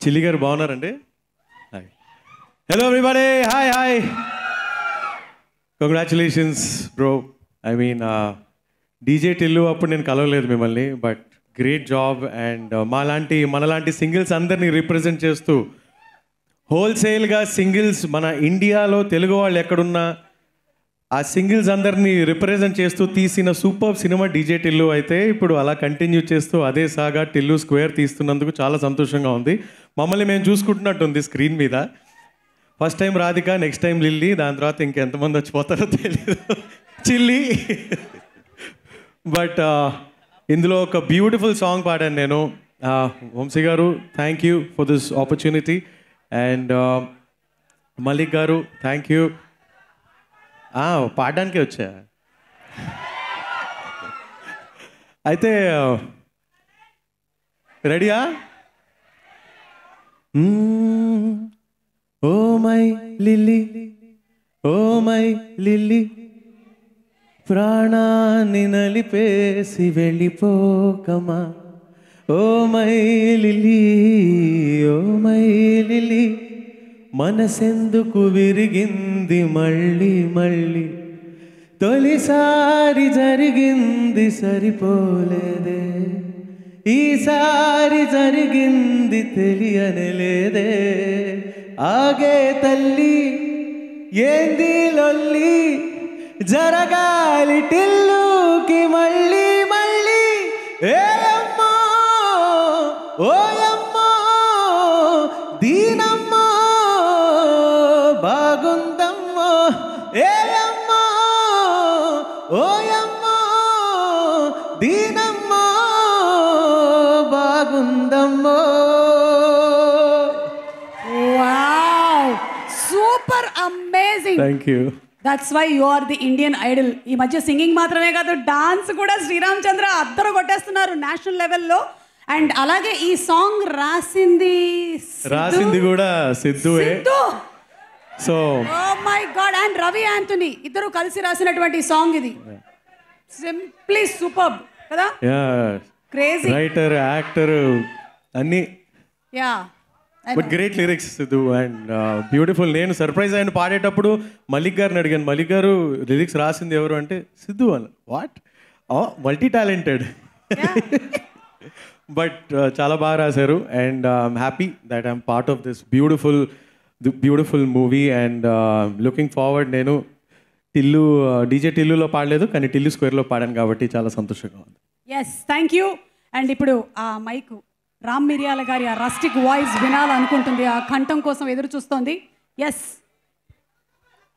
చిల్లి గారు బాగున్నారండి? Hi. Hello everybody hi hi congratulations bro I mean DJ Tillu అప్పుడు నేను కలవలేదు మిమ్మల్ని బట్ గ్రేట్ జాబ్ అండ్ మాలాంటి మనలాంటి సింగిల్స్ అందరినీ రిప్రజెంట్ చేస్తూ హోల్సేల్గా సింగిల్స్ మన ఇండియాలో తెలుగు వాళ్ళు ఎక్కడున్నా ఆ సింగిల్స్ అందరినీ రిప్రజెంట్ చేస్తూ తీసిన సూపర్ సినిమా డీజే టిల్లు అయితే ఇప్పుడు అలా కంటిన్యూ చేస్తూ అదే సాగా టిల్లు స్క్వేర్ తీస్తున్నందుకు చాలా సంతోషంగా ఉంది. మమ్మల్ని మేము చూసుకుంటున్నట్టుంది స్క్రీన్ మీద. First time Radhika next time Lily దాని తర్వాత ఇంకెంతమంది వచ్చిపోతారో తెలియదు చిల్లి. బట్ ఇందులో ఒక బ్యూటిఫుల్ సాంగ్ పాడాను నేను. Vamshi garu thank you for this opportunity and Malik garu thank you పాడడానికే వచ్చా. అయితే రెడీయా? Oh my lily oh my lily ప్రాణాన్ని నలిపేసి వెళ్ళిపోకమా. Oh my lily oh my lily మనసెందుకు విరిగింది? జరిగింది మళ్ళీ మళ్ళీ. తొలిసారి జరిగింది సరిపోలేదే. ఈసారి జరిగింది తెలియనిలేదే. ఆగే తల్లి ఏంది లొల్లి? జరగాలి టిల్లుకి మళ్ళీ మళ్ళీ. ఏయమ్మో ఓయమ్మో దీనమ్మ ఓయమ్మో దీనమ్మో బాగుందమ్మో. Super amazing thank you that's why you are the Indian Idol ఈ మధ్య సింగింగ్ మాత్రమే కాదు డాన్స్ కూడా శ్రీరామ్ చంద్ర అద్దరు కొట్టేస్తున్నారు నేషనల్ లెవెల్లో అండ్ అలాగే ఈ సాంగ్ రాసింది. రాసింది కూడా Siddhu. So oh my god and Ravi Antony ఇద్దరు కలిసి రాసినటువంటి సాంగ్ ఇది. సింప్లీ సూపర్ కదా? క్రేజీ రైటర్ యాక్టర్ అన్నీ. Yeah but great lyrics Siddhu and beautiful నేను సర్ప్రైజ్ అయిన పాడేటప్పుడు మలిక్ గారిని అడిగాను. మలిక్ గారు లిరిక్స్ రాసింది ఎవరు అంటే సిద్ధు అని వాట్ మల్టీ టాలెంటెడ్ బట్ చాలా బాగా రాశారు. And I'm happy that I'm part of this beautiful beautiful movie and looking forward నేను టిల్లు డీజే టిల్లులో పాడలేదు కానీ టిల్లు స్క్వేర్లో పాడాను కాబట్టి చాలా సంతోషంగా ఉంది. ఎస్ థ్యాంక్ యూ అండ్ ఇప్పుడు ఆ మైక్ రామ్ మిరియాల గారి ఆ రస్టిక్ వాయిస్ వినాలనుకుంటుంది. ఆ కంఠం కోసం ఎదురు చూస్తోంది. ఎస్